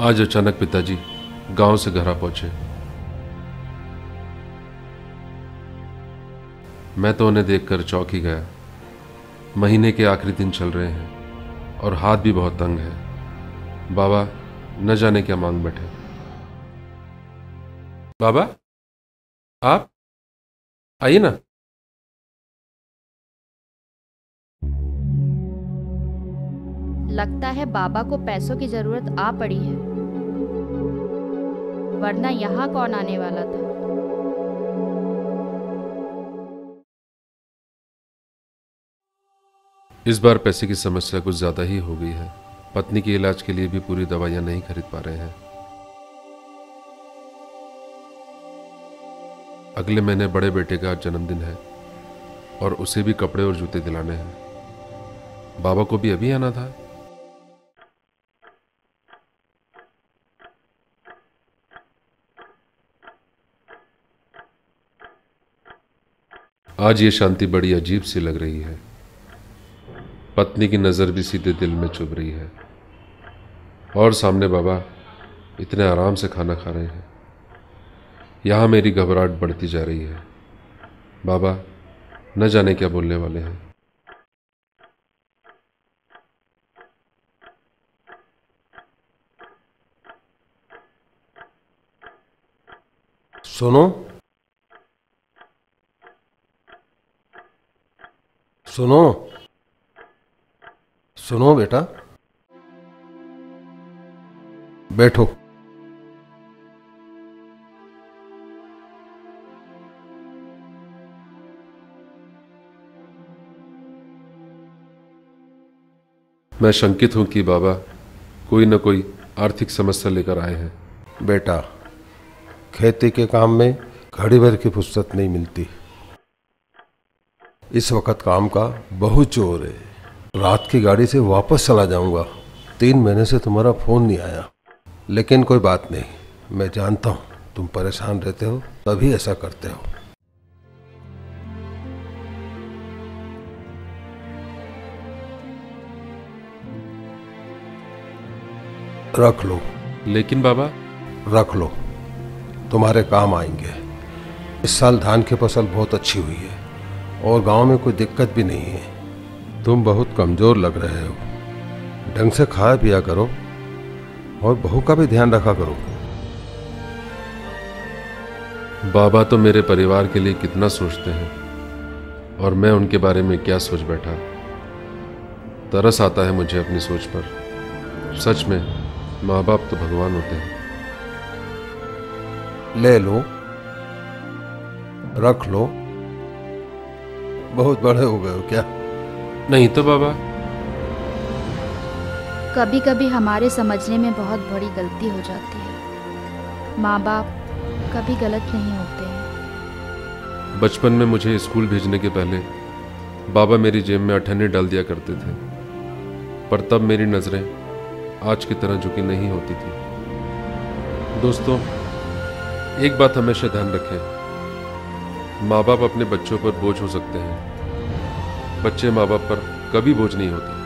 आज अचानक पिताजी गाँव से घर आ पहुँचे। मैं तो उन्हें देखकर चौक ही गया। महीने के आखिरी दिन चल रहे हैं और हाथ भी बहुत तंग है। बाबा, न जाने क्या मांग बैठे। बाबा, आप आइए ना। लगता है बाबा को पैसों की ज़रूरत आ पड़ी है। वरना यहाँ कौन आने वाला था? इस बार पैसे की समस्या कुछ ज़्यादा ही हो गई है। पत्नी के इलाज के लिए भी पूरी दवाइयाँ नहीं खरीद पा रहे हैं। अगले महीने बड़े बेटे का जन्मदिन है और उसे भी कपड़े और जूते दिलाने हैं। बाबा को भी अभी आना था? आज ये शांति बड़ी अजीब सी लग रही है। पत्नी की नज़र भी सीधे दिल में चुभ रही है। और सामने बाबा, इतने आराम से खाना खा रहे हैं। यहाँ मेरी घबराहट बढ़ती जा रही है। बाबा, न जाने क्या बोलने वाले हैं। सुनो सुनो। सुनो बेटा। बैठो। मैं शंकित हूँ कि बाबा कोई न कोई आर्थिक समस्या लेकर आए हैं। बेटा, खेती के काम में घड़ी भर की फुर्सत नहीं मिलती। इस वक्त काम का बहुत ज़ोर है। रात की गाड़ी से वापस चला जाऊँगा। तीन महीने से तुम्हारा फ़ोन नहीं आया। लेकिन कोई बात नहीं मैं जानता हूँ तुम परेशान रहते हो तभी ऐसा करते हो। रख लो। लेकिन बाबा? रख लो। तुम्हारे काम आएँगे। इस साल धान की फ़सल बहुत अच्छी हुई है। और गाँव में कोई दिक्कत भी नहीं है। तुम बहुत कमज़ोर लग रहे हो। ढंग से खाया पिया करो और बहू का भी ध्यान रखा करो। बाबा तो मेरे परिवार के लिए कितना सोचते हैं और मैं उनके बारे में क्या सोच बैठा। तरस आता है मुझे अपनी सोच पर। सच में माँ बाप तो भगवान होते हैं। ले लो रख लो बहुत बड़े हो गए हो क्या? नहीं तो बाबा। कभी कभी हमारे समझने में बहुत बड़ी गलती हो जाती है। माँ बाप कभी गलत नहीं होते हैं। बचपन में मुझे स्कूल भेजने के पहले बाबा मेरी जेब में अठन्ने डाल दिया करते थे। पर तब मेरी नज़रें आज की तरह झुकी नहीं होती थी। दोस्तों एक बात हमेशा ध्यान रखें। माँ बाप अपने बच्चों पर बोझ हो सकते हैं। बच्चे माँ बाप पर कभी बोझ नहीं होते।